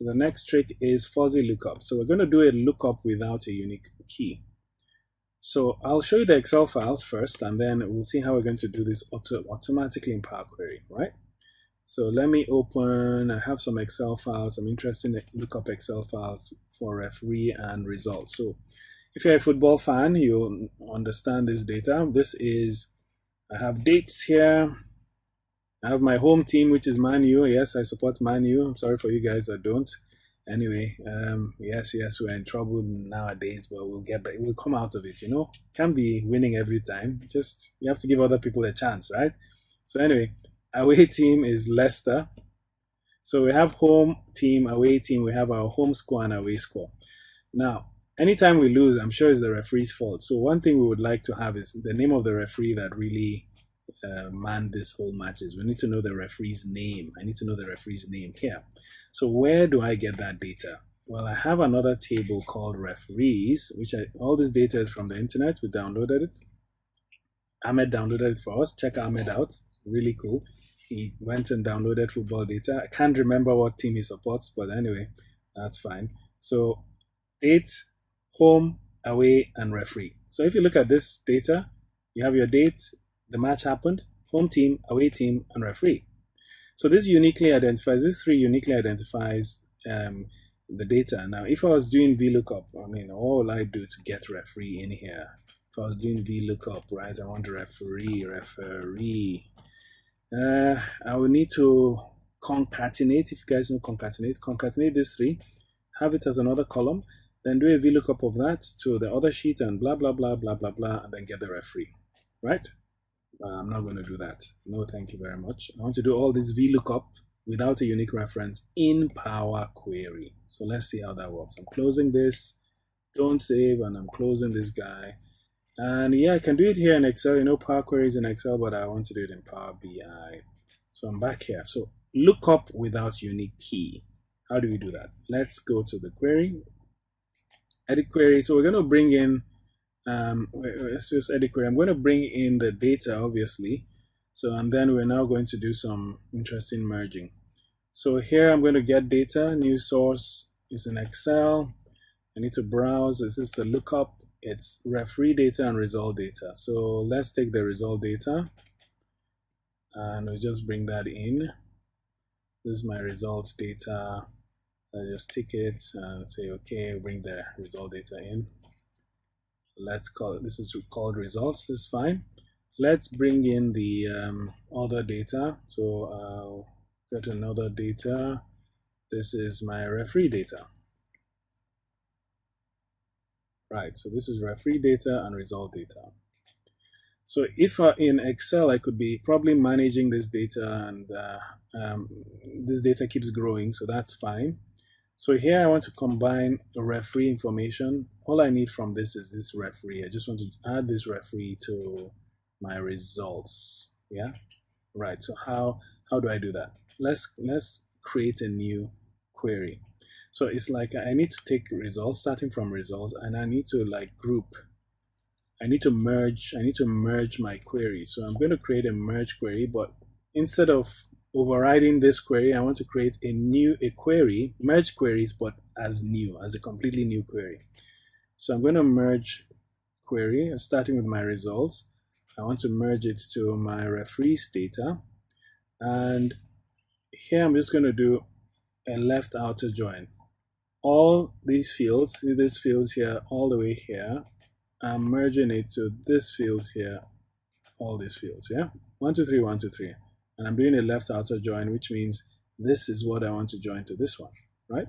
So the next trick is fuzzy lookup. So we're going to do a lookup without a unique key. So I'll show you the Excel files first, and then we'll see how we're going to do this auto automatically in Power Query, right? So let me open, I have some Excel files, some interesting lookup Excel files for referee and results. So if you're a football fan, you'll understand this data. This is, I have dates here. I have my home team, which is Manu. Yes, I support Manu. I'm sorry for you guys that don't. Anyway, um, yes, yes, we're in trouble nowadays, but we'll get back. We'll come out of it. You know, can't be winning every time. Just you have to give other people a chance, right? So anyway, away team is Leicester. So we have home team, away team. We have our home score and away score. Now, anytime we lose, I'm sure it's the referee's fault. So one thing we would like to have is the name of the referee that really uh, manned this whole match is. We need to know the referee's name. I need to know the referee's name here. So where do I get that data? Well, I have another table called referees, which I, all this data is from the internet. We downloaded it. Ahmed downloaded it for us. Check Ahmed out. Really cool. He went and downloaded football data. I can't remember what team he supports, but anyway, that's fine. So date, home, away, and referee. So if you look at this data, you have your date, the match happened, home team, away team, and referee. So this uniquely identifies, this three uniquely identifies um, the data. Now, if I was doing VLOOKUP, I mean, all I do to get referee in here? If I was doing VLOOKUP, right, I want referee, referee. Uh, I will need to concatenate, if you guys know concatenate, concatenate these three, have it as another column, then do a VLOOKUP of that to the other sheet and blah, blah, blah, blah, blah, blah, and then get the referee, right? Uh, I'm not going to do that. No, thank you very much. I want to do all this VLOOKUP without a unique reference in Power Query. So let's see how that works. I'm closing this, don't save, and I'm closing this guy. And yeah, I can do it here in Excel. You know, Power Query is in Excel, but I want to do it in Power BI. So I'm back here. So lookup without unique key. How do we do that? Let's go to the query, edit query. So we're going to bring in um, let's just edit query. I'm going to bring in the data, obviously. So, and then we're now going to do some interesting merging. So here I'm going to get data, new source is in Excel. I need to browse, this is the lookup. It's referee data and result data. So let's take the result data and we'll just bring that in. This is my results data. I just tick it and say, okay, bring the result data in let's call it, this is called results, this is fine. Let's bring in the um, other data. So I'll get another data. This is my referee data. Right, so this is referee data and result data. So if uh, in Excel, I could be probably managing this data and uh, um, this data keeps growing, so that's fine. So here I want to combine the referee information. All I need from this is this referee. I just want to add this referee to my results. Yeah, right. So how how do I do that? Let's let's create a new query. So it's like I need to take results starting from results and I need to like group. I need to merge, I need to merge my query. So I'm going to create a merge query, but instead of overriding this query, I want to create a new a query, merge queries, but as new, as a completely new query. So I'm going to merge query, starting with my results. I want to merge it to my referees data. And here I'm just going to do a left outer join. All these fields, see these fields here, all the way here, I'm merging it to this fields here, all these fields, yeah? One, two, three, one, two, three and I'm doing a left outer join, which means this is what I want to join to this one, right?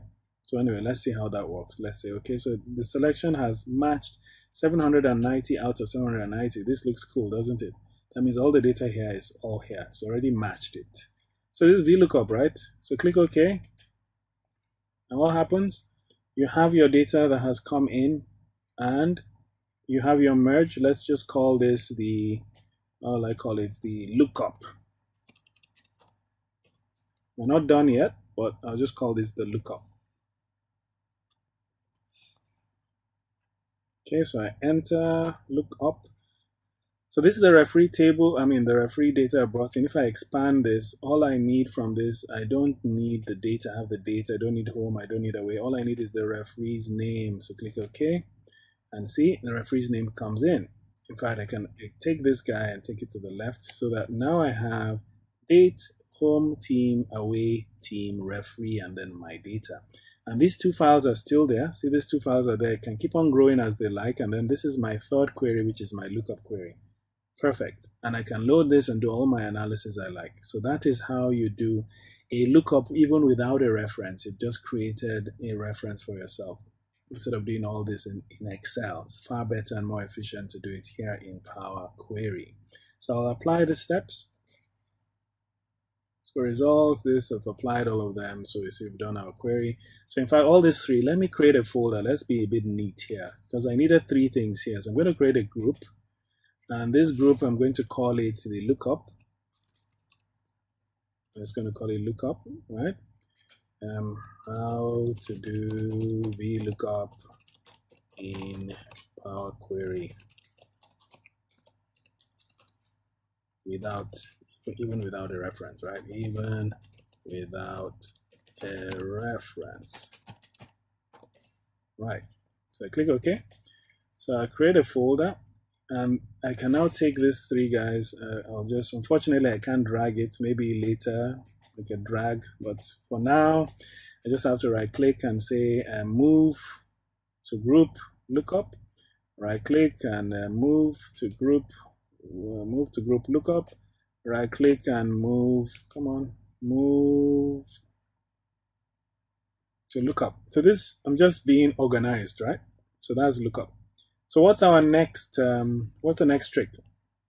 So anyway, let's see how that works. Let's say, okay, so the selection has matched 790 out of 790. This looks cool, doesn't it? That means all the data here is all here. It's already matched it. So this is VLOOKUP, right? So click OK. And what happens? You have your data that has come in and you have your merge. Let's just call this the, all I call it the lookup. We're not done yet, but I'll just call this the lookup. Okay, so I enter look up. So this is the referee table, I mean the referee data I brought in. If I expand this, all I need from this, I don't need the data, I have the data, I don't need home, I don't need away. All I need is the referee's name. So click OK and see the referee's name comes in. In fact, I can take this guy and take it to the left so that now I have date, home team, away team, referee, and then my data. And these two files are still there. See, these two files are there. I can keep on growing as they like. And then this is my third query, which is my lookup query. Perfect. And I can load this and do all my analysis I like. So that is how you do a lookup even without a reference. You've just created a reference for yourself instead of doing all this in, in Excel. It's far better and more efficient to do it here in Power Query. So I'll apply the steps. So results, this, I've applied all of them. So you see we've done our query. So in fact, all these three, let me create a folder. Let's be a bit neat here because I needed three things here. So I'm going to create a group and this group, I'm going to call it the lookup. I'm just going to call it lookup, right? Um, how to do VLOOKUP in Power Query without, even without a reference, right? Even without a reference. Right. So I click OK. So I create a folder and I can now take these three guys. Uh, I'll just, unfortunately, I can't drag it. Maybe later we can drag, but for now, I just have to right click and say uh, move to group lookup. Right click and uh, move to group, uh, move to group lookup. Right click and move, come on, move to lookup. So this, I'm just being organized, right? So that's lookup. So what's our next, um, what's the next trick?